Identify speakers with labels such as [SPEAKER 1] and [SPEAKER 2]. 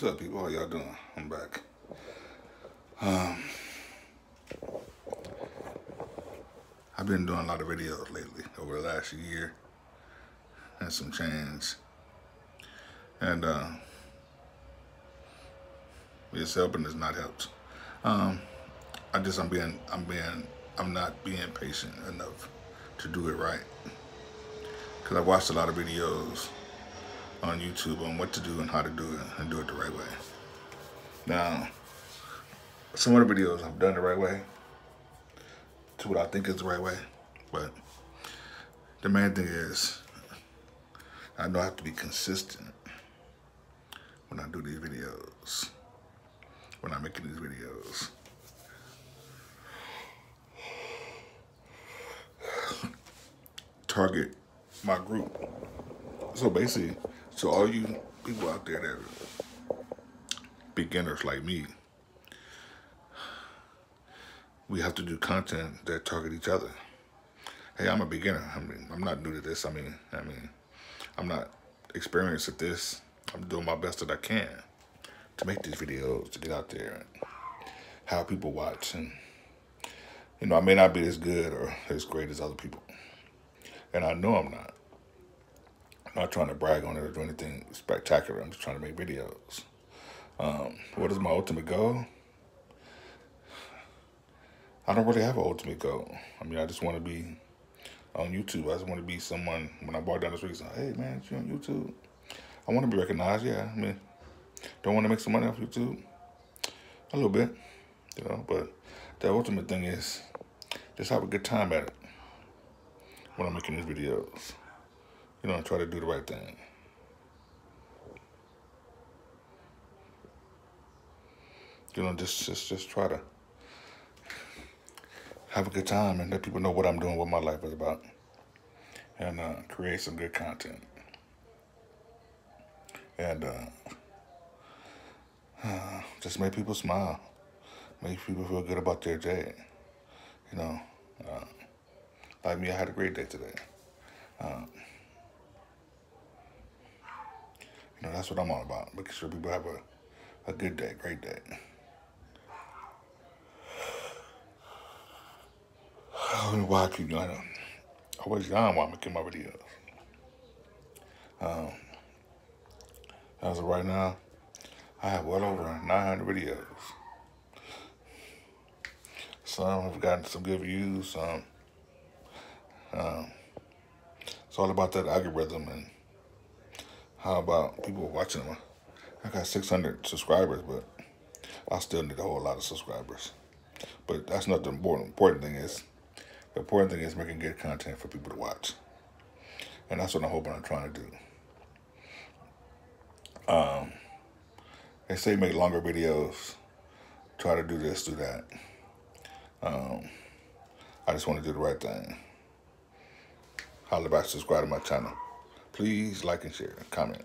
[SPEAKER 1] What's up, people? How y'all doing? I'm back. Um, I've been doing a lot of videos lately over the last year and some change. And uh, it's helping, it's not helped. Um, I just, I'm being, I'm being, I'm not being patient enough to do it right. Because I watched a lot of videos on YouTube on what to do and how to do it and do it the right way. Now, some of the videos I've done the right way to what I think is the right way, but the main thing is I know I have to be consistent when I do these videos, when I'm making these videos. Target my group. So basically, so all you people out there that are beginners like me, we have to do content that target each other. Hey, I'm a beginner. I mean, I'm not new to this. I mean, I mean, I'm not experienced at this. I'm doing my best that I can to make these videos, to get out there and have people watch. And, you know, I may not be as good or as great as other people. And I know I'm not. Not trying to brag on it or do anything spectacular. I'm just trying to make videos. Um, what is my ultimate goal? I don't really have an ultimate goal. I mean, I just want to be on YouTube. I just want to be someone, when I walk down the street, say, hey, man, you on YouTube? I want to be recognized, yeah. I mean, don't want to make some money off YouTube? A little bit, you know, but the ultimate thing is just have a good time at it when I'm making these videos you know, try to do the right thing. You know, just just just try to have a good time and let people know what I'm doing, what my life is about, and uh, create some good content. And uh, uh, just make people smile, make people feel good about their day. You know, uh, like me, I had a great day today. Um, That's what I'm all about. Making sure people have a, a good day, great day. I don't know why I keep going. I always young while I'm making my videos. Um, as of right now, I have well over 900 videos. Some have gotten some good views. Some, um, it's all about that algorithm and how about people watching them? I got 600 subscribers, but I still need a whole lot of subscribers. But that's not the important, important thing is, the important thing is making good content for people to watch. And that's what I'm hoping I'm trying to do. Um, they say make longer videos. Try to do this, do that. Um, I just want to do the right thing. Holler back, subscribe to my channel. Please like and share, comment.